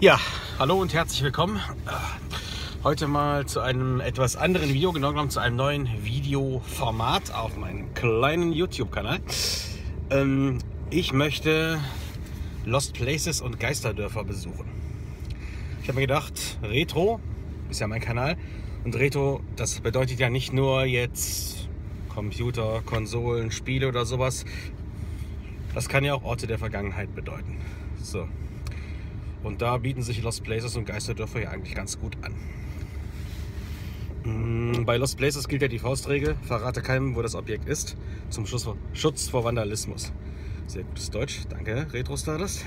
Ja, hallo und herzlich willkommen. Heute mal zu einem etwas anderen Video, genau genommen zu einem neuen Videoformat auf meinem kleinen YouTube-Kanal. Ähm, ich möchte Lost Places und Geisterdörfer besuchen. Ich habe mir gedacht, Retro ist ja mein Kanal und Retro, das bedeutet ja nicht nur jetzt Computer, Konsolen, Spiele oder sowas. Das kann ja auch Orte der Vergangenheit bedeuten. So, und da bieten sich Lost Places und Geisterdörfer ja eigentlich ganz gut an. Mm, bei Lost Places gilt ja die Faustregel, verrate keinem, wo das Objekt ist, zum Schutz vor Vandalismus. Sehr gutes Deutsch, danke Retro Stardust.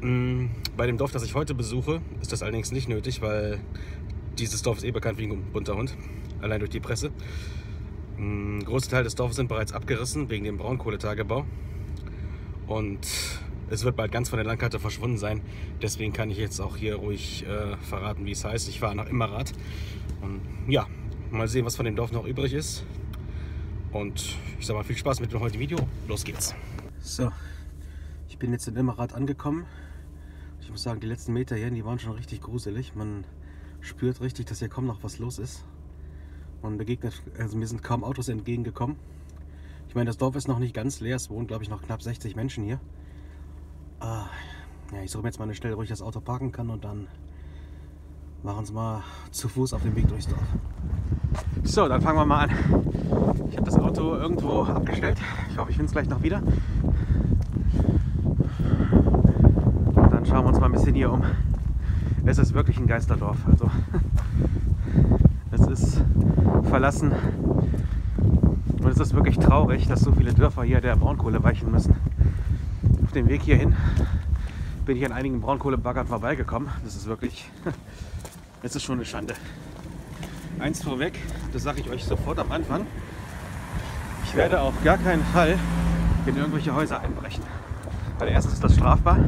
Mm, bei dem Dorf, das ich heute besuche, ist das allerdings nicht nötig, weil dieses Dorf ist eh bekannt wie ein bunter Hund, allein durch die Presse. Ein mm, großer Teil des Dorfes sind bereits abgerissen wegen dem Braunkohletagebau. Und es wird bald ganz von der Landkarte verschwunden sein. Deswegen kann ich jetzt auch hier ruhig äh, verraten, wie es heißt. Ich fahre nach Immerrad. Und ja, mal sehen, was von dem Dorf noch übrig ist. Und ich sage mal viel Spaß mit dem heutigen Video. Los geht's. So, ich bin jetzt in Immerrad angekommen. Ich muss sagen, die letzten Meter hier, die waren schon richtig gruselig. Man spürt richtig, dass hier kaum noch was los ist. Man begegnet, also mir sind kaum Autos entgegengekommen. Ich meine, das Dorf ist noch nicht ganz leer. Es wohnen, glaube ich, noch knapp 60 Menschen hier. Ah, ja, ich suche mir jetzt mal eine Stelle, wo ich das Auto parken kann und dann machen wir mal zu Fuß auf dem Weg durchs Dorf. So, dann fangen wir mal an. Ich habe das Auto irgendwo abgestellt. Ich hoffe, ich finde es gleich noch wieder. Und dann schauen wir uns mal ein bisschen hier um. Es ist wirklich ein Geisterdorf. Also es ist verlassen. Und es ist wirklich traurig, dass so viele Dörfer hier der Braunkohle weichen müssen dem Weg hierhin bin ich an einigen Braunkohlebaggern vorbeigekommen. Das ist wirklich, es ist schon eine Schande. Eins vorweg, das sage ich euch sofort am Anfang. Ich werde auf gar keinen Fall in irgendwelche Häuser einbrechen. Weil erstens ist das strafbar,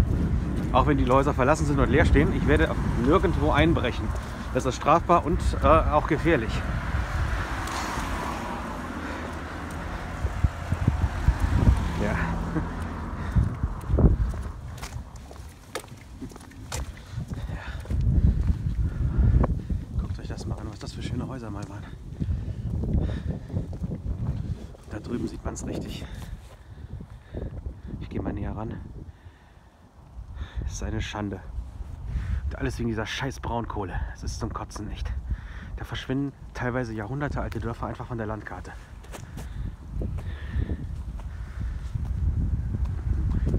auch wenn die Häuser verlassen sind und leer stehen. Ich werde nirgendwo einbrechen. Das ist strafbar und äh, auch gefährlich. ganz richtig. Ich gehe mal näher ran. Es ist eine Schande. Und alles wegen dieser scheiß Braunkohle. Es ist zum Kotzen nicht. Da verschwinden teilweise Jahrhunderte alte Dörfer einfach von der Landkarte.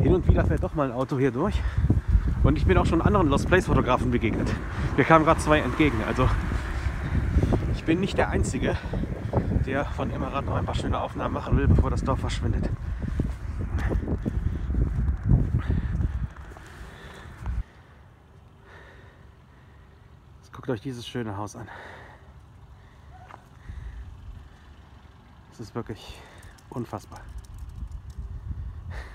Hin und wieder fährt doch mal ein Auto hier durch. Und ich bin auch schon anderen Lost Place Fotografen begegnet. Wir kamen gerade zwei entgegen. Also ich bin nicht der Einzige, der von Emmerat noch ein paar schöne Aufnahmen machen will, bevor das Dorf verschwindet. Guckt euch dieses schöne Haus an. Es ist wirklich unfassbar.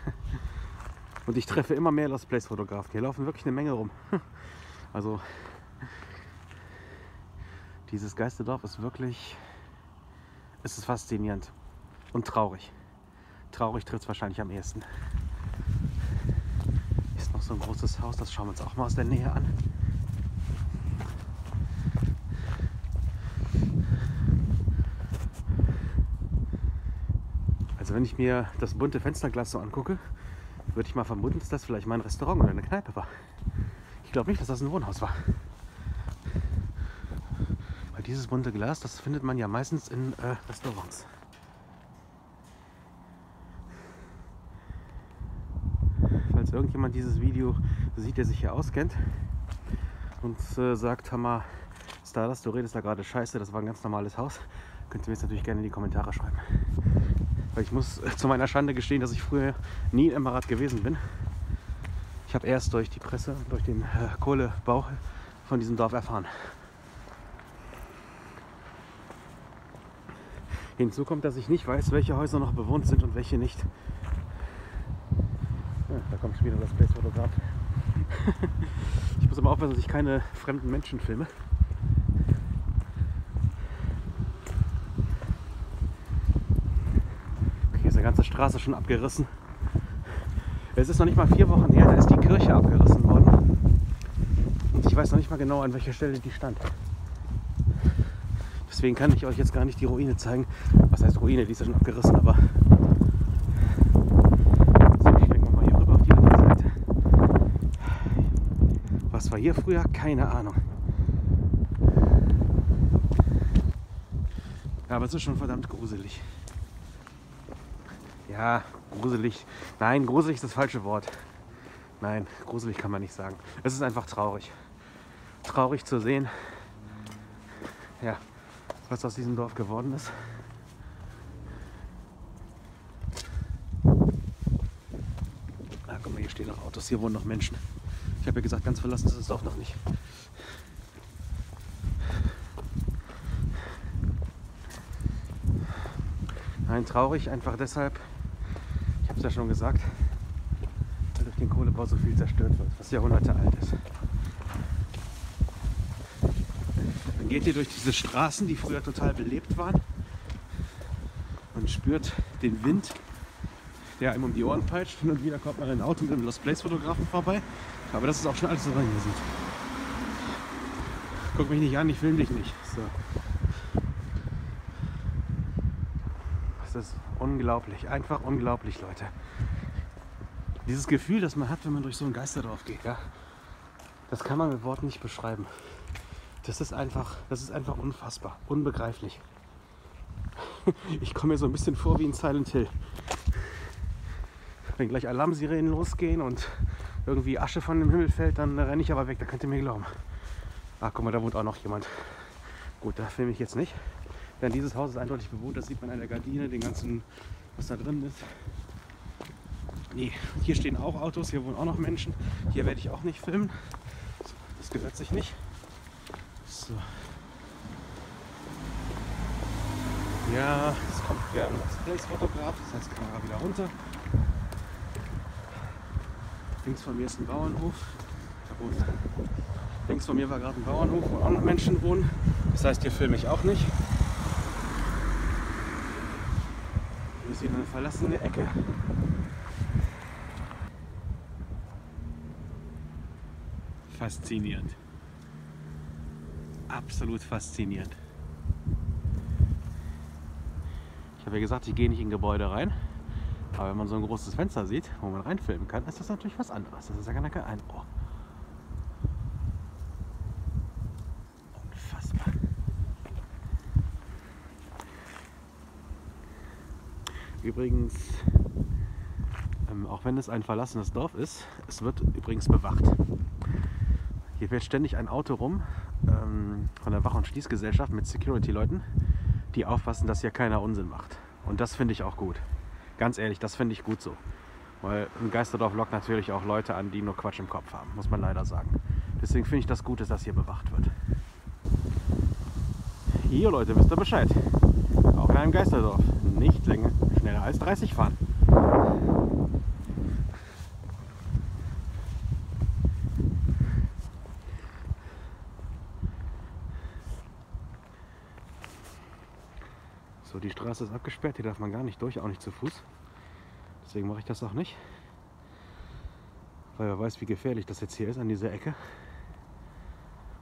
Und ich treffe immer mehr Lost Place Fotografen. Hier laufen wirklich eine Menge rum. Also dieses Geisterdorf ist wirklich es ist faszinierend und traurig. Traurig tritt es wahrscheinlich am ehesten. Hier ist noch so ein großes Haus, das schauen wir uns auch mal aus der Nähe an. Wenn ich mir das bunte Fensterglas so angucke, würde ich mal vermuten, dass das vielleicht mal ein Restaurant oder eine Kneipe war. Ich glaube nicht, dass das ein Wohnhaus war dieses bunte Glas, das findet man ja meistens in äh, Restaurants. Falls irgendjemand dieses Video sieht, der sich hier auskennt und äh, sagt, Hammer, Stardust, du redest da gerade scheiße, das war ein ganz normales Haus, könnt ihr mir jetzt natürlich gerne in die Kommentare schreiben. Weil ich muss zu meiner Schande gestehen, dass ich früher nie in Emmerat gewesen bin. Ich habe erst durch die Presse, durch den äh, Kohlebau von diesem Dorf erfahren. Hinzu kommt, dass ich nicht weiß, welche Häuser noch bewohnt sind und welche nicht. Ja, da kommt schon wieder das Place-Fotograf. ich muss aber aufpassen, dass ich keine fremden Menschen filme. Hier ist die ganze Straße schon abgerissen. Es ist noch nicht mal vier Wochen her, da ist die Kirche abgerissen worden. weiß noch nicht mal genau, an welcher Stelle die stand. Deswegen kann ich euch jetzt gar nicht die Ruine zeigen. Was heißt Ruine? Die ist ja schon abgerissen, aber. So, schwenken wir mal hier rüber auf die andere Seite. Was war hier früher? Keine Ahnung. Aber es ist schon verdammt gruselig. Ja, gruselig. Nein, gruselig ist das falsche Wort. Nein, gruselig kann man nicht sagen. Es ist einfach traurig. Traurig zu sehen, ja, was aus diesem Dorf geworden ist. Ah, guck mal, hier stehen noch Autos, hier wohnen noch Menschen. Ich habe ja gesagt, ganz verlassen ist es doch noch nicht. Nein, traurig einfach deshalb, habe es ja schon gesagt, weil durch den Kohlebau so viel zerstört wird, was Jahrhunderte alt ist. Dann geht ihr durch diese Straßen, die früher total belebt waren und spürt den Wind, der einem um die Ohren peitscht. Hin und wieder kommt man ein Auto mit einem Lost Place Fotografen vorbei. Aber das ist auch schon alles, was man hier sieht. Guck mich nicht an, ich filme dich nicht. So. Das ist unglaublich, einfach unglaublich, Leute. Dieses Gefühl, das man hat, wenn man durch so ein Geisterdorf geht, ja, das kann man mit Worten nicht beschreiben. Das ist einfach, das ist einfach unfassbar, unbegreiflich. Ich komme mir so ein bisschen vor wie in Silent Hill. Wenn gleich Alarmsirenen losgehen und irgendwie Asche von dem Himmel fällt, dann renne ich aber weg, da könnt ihr mir glauben. Ach, guck mal, da wohnt auch noch jemand. Gut, da filme ich jetzt nicht. Denn dieses Haus ist eindeutig bewohnt, das sieht man an der Gardine, den ganzen, was da drin ist. Nee, hier stehen auch Autos, hier wohnen auch noch Menschen. Hier werde ich auch nicht filmen. Das gehört sich nicht. So. Ja, es kommt wieder ein Place-Fotograf, das heißt Kamera wieder runter. Links von mir ist ein Bauernhof. Links von mir war gerade ein Bauernhof, wo auch noch Menschen wohnen. Das heißt, hier filme ich auch nicht. Ist wieder eine verlassene Ecke. Faszinierend. Absolut faszinierend. Ich habe ja gesagt, ich gehe nicht in Gebäude rein. Aber wenn man so ein großes Fenster sieht, wo man reinfilmen kann, ist das natürlich was anderes. Das ist ja gar kein Einbruch. Unfassbar. Übrigens, ähm, auch wenn es ein verlassenes Dorf ist, es wird übrigens bewacht. Hier fährt ständig ein Auto rum ähm, von der Wach- und Schließgesellschaft mit Security-Leuten, die aufpassen, dass hier keiner Unsinn macht. Und das finde ich auch gut. Ganz ehrlich, das finde ich gut so. Weil ein Geisterdorf lockt natürlich auch Leute an, die nur Quatsch im Kopf haben, muss man leider sagen. Deswegen finde ich das gut, dass das hier bewacht wird. Hier Leute, wisst ihr Bescheid. Auch in einem Geisterdorf. Nicht länger, schneller als 30 fahren. So, die Straße ist abgesperrt, hier darf man gar nicht durch, auch nicht zu Fuß. Deswegen mache ich das auch nicht. Weil wer weiß, wie gefährlich das jetzt hier ist an dieser Ecke.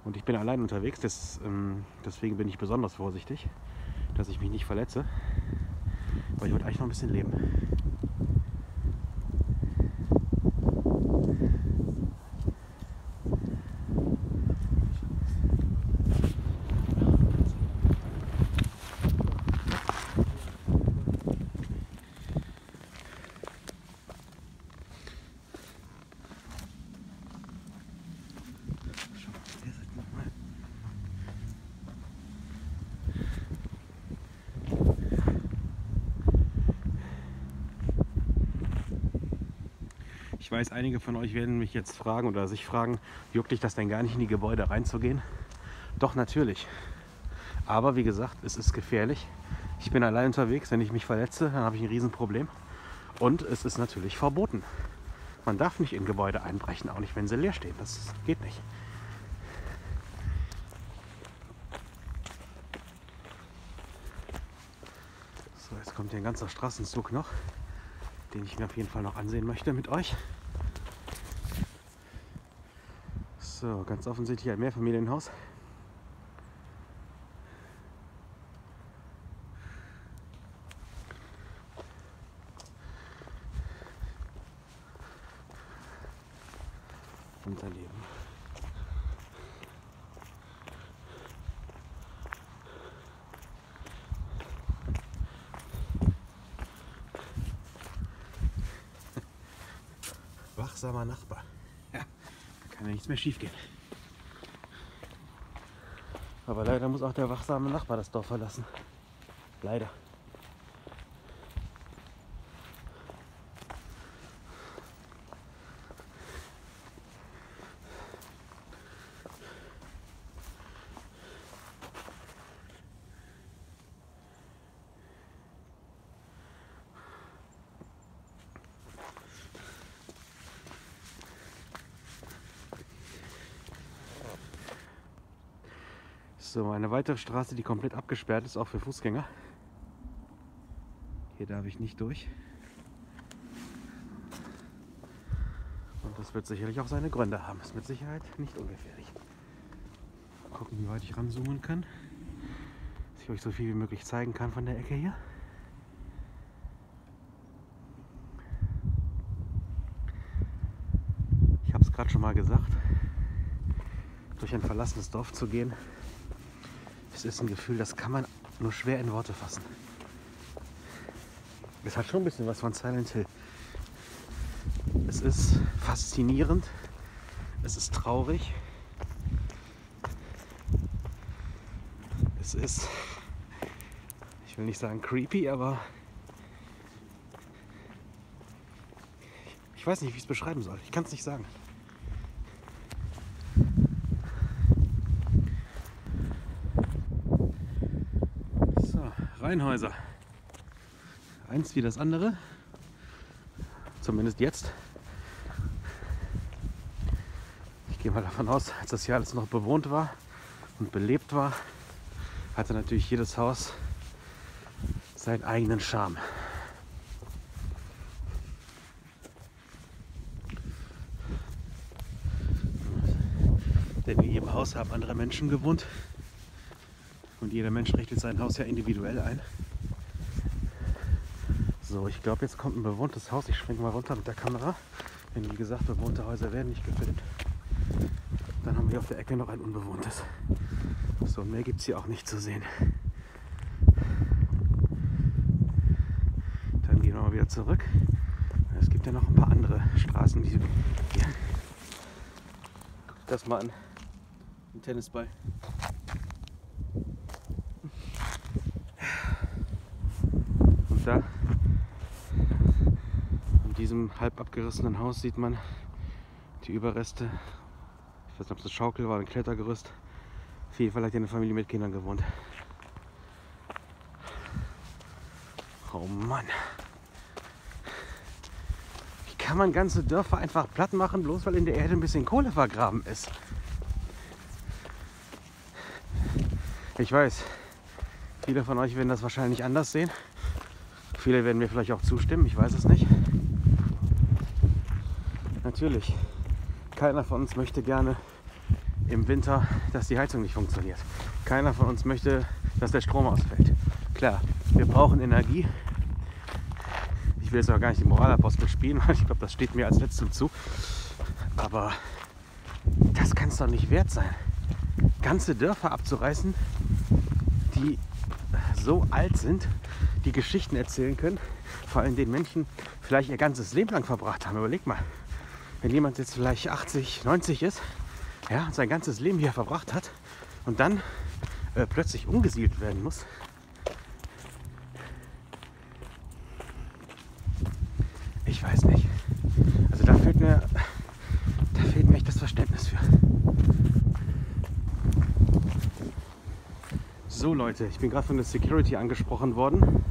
Und ich bin allein unterwegs, das, ähm, deswegen bin ich besonders vorsichtig, dass ich mich nicht verletze. Weil ich wollte eigentlich noch ein bisschen leben. Weiß, einige von euch werden mich jetzt fragen oder sich fragen, juckt dich das denn gar nicht in die Gebäude reinzugehen? Doch, natürlich. Aber wie gesagt, es ist gefährlich. Ich bin allein unterwegs. Wenn ich mich verletze, dann habe ich ein Riesenproblem. Und es ist natürlich verboten. Man darf nicht in Gebäude einbrechen, auch nicht, wenn sie leer stehen. Das geht nicht. So, jetzt kommt hier ein ganzer Straßenzug noch, den ich mir auf jeden Fall noch ansehen möchte mit euch. So. Ganz offensichtlich ein Mehrfamilienhaus. Und. Wachsamer Nachbar. Kann ja nichts mehr schief gehen. Aber leider muss auch der wachsame Nachbar das Dorf verlassen. Leider. So, eine weitere Straße, die komplett abgesperrt ist, auch für Fußgänger. Hier darf ich nicht durch. Und das wird sicherlich auch seine Gründe haben. Ist mit Sicherheit nicht ungefährlich. Mal gucken, wie weit ich ranzoomen kann. Dass ich euch so viel wie möglich zeigen kann von der Ecke hier. Ich habe es gerade schon mal gesagt. Durch ein verlassenes Dorf zu gehen, es ist ein Gefühl, das kann man nur schwer in Worte fassen. Es hat schon ein bisschen was von Silent Hill. Es ist faszinierend. Es ist traurig. Es ist, ich will nicht sagen creepy, aber ich weiß nicht, wie ich es beschreiben soll. Ich kann es nicht sagen. Reihenhäuser. Eins wie das andere. Zumindest jetzt. Ich gehe mal davon aus, als das hier alles noch bewohnt war und belebt war, hatte natürlich jedes Haus seinen eigenen Charme. Denn in jedem Haus haben andere Menschen gewohnt. Und jeder Mensch richtet sein Haus ja individuell ein. So, ich glaube, jetzt kommt ein bewohntes Haus. Ich springe mal runter mit der Kamera. Denn wie gesagt, bewohnte Häuser werden nicht gefilmt. Dann haben wir auf der Ecke noch ein unbewohntes. So, mehr gibt es hier auch nicht zu sehen. Dann gehen wir mal wieder zurück. Es gibt ja noch ein paar andere Straßen. Die hier. Guckt das mal an. Ein Tennisball. Da in diesem halb abgerissenen Haus sieht man die Überreste. Ich weiß nicht, ob es eine Schaukel war, ein Klettergerüst. Auf jeden Fall hat hier eine Familie mit Kindern gewohnt. Oh Mann. Wie kann man ganze Dörfer einfach platt machen, bloß weil in der Erde ein bisschen Kohle vergraben ist? Ich weiß, viele von euch werden das wahrscheinlich anders sehen. Viele werden mir vielleicht auch zustimmen, ich weiß es nicht. Natürlich, keiner von uns möchte gerne im Winter, dass die Heizung nicht funktioniert. Keiner von uns möchte, dass der Strom ausfällt. Klar, wir brauchen Energie. Ich will jetzt auch gar nicht die Moralapostel spielen, weil ich glaube, das steht mir als letztem zu. Aber das kann es doch nicht wert sein. Ganze Dörfer abzureißen, die so alt sind, die Geschichten erzählen können, vor allem den Menschen vielleicht ihr ganzes Leben lang verbracht haben. Überleg mal, wenn jemand jetzt vielleicht 80, 90 ist, ja, sein ganzes Leben hier verbracht hat und dann äh, plötzlich umgesiedelt werden muss. Ich weiß nicht. Also da fehlt mir, da fehlt mir echt das Verständnis für. So Leute, ich bin gerade von der Security angesprochen worden,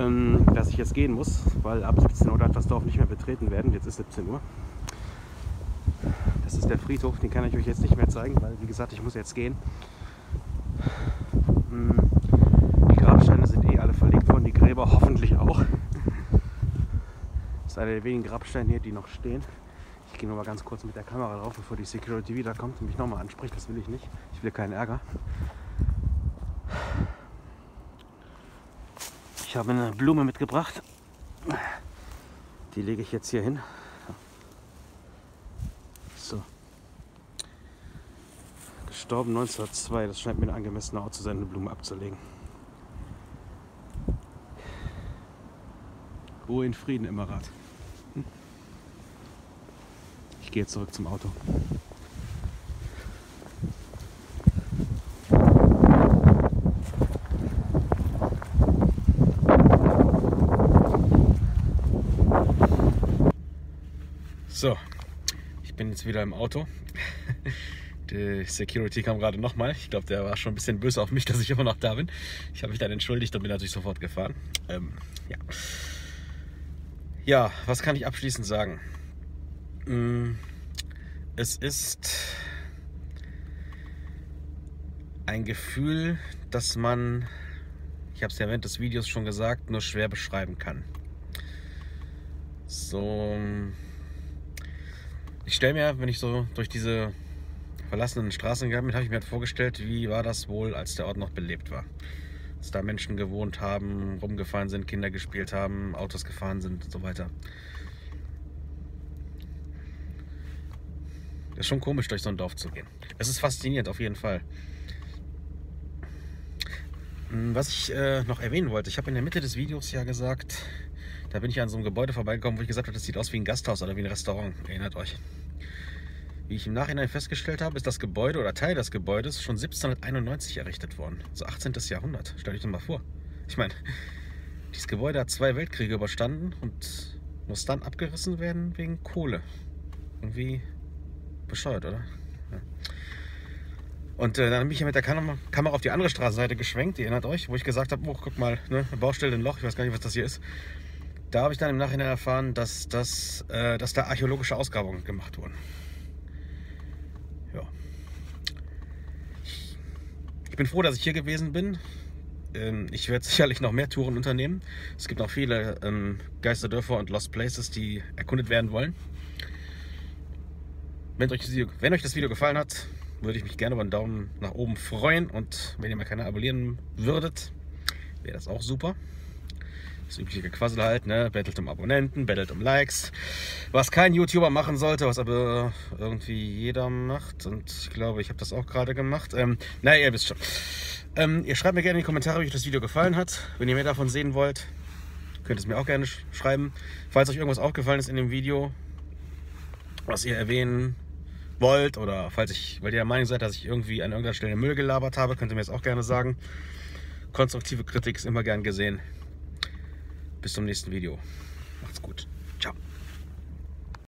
ähm, dass ich jetzt gehen muss, weil ab 17 Uhr darf das Dorf nicht mehr betreten werden. Jetzt ist 17 Uhr. Das ist der Friedhof, den kann ich euch jetzt nicht mehr zeigen, weil wie gesagt, ich muss jetzt gehen. Hm, die Grabsteine sind eh alle verlegt worden, die Gräber hoffentlich auch. Das ist einer der wenigen Grabsteine hier, die noch stehen. Ich gehe nur mal ganz kurz mit der Kamera drauf, bevor die Security wiederkommt und mich nochmal anspricht. Das will ich nicht. Ich will keinen Ärger. Ich habe eine Blume mitgebracht. Die lege ich jetzt hier hin. So. Gestorben 1902. Das scheint mir eine angemessene Ort zu sein, eine Blume abzulegen. Ruhe in Frieden, Immerat. Ich gehe zurück zum Auto. So, ich bin jetzt wieder im Auto. Die Security kam gerade nochmal. Ich glaube, der war schon ein bisschen böse auf mich, dass ich immer noch da bin. Ich habe mich dann entschuldigt und bin natürlich sofort gefahren. Ähm, ja. ja, was kann ich abschließend sagen? Mm, es ist ein Gefühl, das man, ich habe es ja während des Videos schon gesagt, nur schwer beschreiben kann. So, ich stelle mir, wenn ich so durch diese verlassenen Straßen gegangen bin, habe ich mir halt vorgestellt, wie war das wohl, als der Ort noch belebt war. Dass da Menschen gewohnt haben, rumgefahren sind, Kinder gespielt haben, Autos gefahren sind und so weiter. Das ist schon komisch, durch so ein Dorf zu gehen. Es ist faszinierend, auf jeden Fall. Hm, was ich äh, noch erwähnen wollte, ich habe in der Mitte des Videos ja gesagt, da bin ich an so einem Gebäude vorbeigekommen, wo ich gesagt habe, das sieht aus wie ein Gasthaus oder wie ein Restaurant. Erinnert euch. Wie ich im Nachhinein festgestellt habe, ist das Gebäude oder Teil des Gebäudes schon 1791 errichtet worden. So 18. Jahrhundert. Stellt euch das mal vor. Ich meine, dieses Gebäude hat zwei Weltkriege überstanden und muss dann abgerissen werden wegen Kohle. Irgendwie bescheuert, oder? Und äh, dann bin ich ja mit der Kam Kamera auf die andere Straßenseite geschwenkt, ihr erinnert euch, wo ich gesagt habe, oh, guck mal, ne, Baustelle, ein Loch, ich weiß gar nicht, was das hier ist. Da habe ich dann im Nachhinein erfahren, dass, das, äh, dass da archäologische Ausgrabungen gemacht wurden. Ja. Ich bin froh, dass ich hier gewesen bin. Ähm, ich werde sicherlich noch mehr Touren unternehmen. Es gibt noch viele ähm, Geisterdörfer und Lost Places, die erkundet werden wollen. Wenn euch, Video, wenn euch das Video gefallen hat, würde ich mich gerne über einen Daumen nach oben freuen. Und wenn ihr meinen Kanal abonnieren würdet, wäre das auch super. Das übliche Gequassel halt, ne? Bettelt um Abonnenten, bettelt um Likes. Was kein YouTuber machen sollte, was aber irgendwie jeder macht. Und ich glaube, ich habe das auch gerade gemacht. Ähm, naja, ihr wisst schon. Ähm, ihr schreibt mir gerne in die Kommentare, wie euch das Video gefallen hat. Wenn ihr mehr davon sehen wollt, könnt ihr es mir auch gerne schreiben. Falls euch irgendwas aufgefallen ist in dem Video, was ihr erwähnen wollt oder falls ich, weil ihr der Meinung seid, dass ich irgendwie an irgendeiner Stelle Müll gelabert habe, könnt ihr mir das auch gerne sagen. Konstruktive Kritik ist immer gern gesehen. Bis zum nächsten Video. Macht's gut.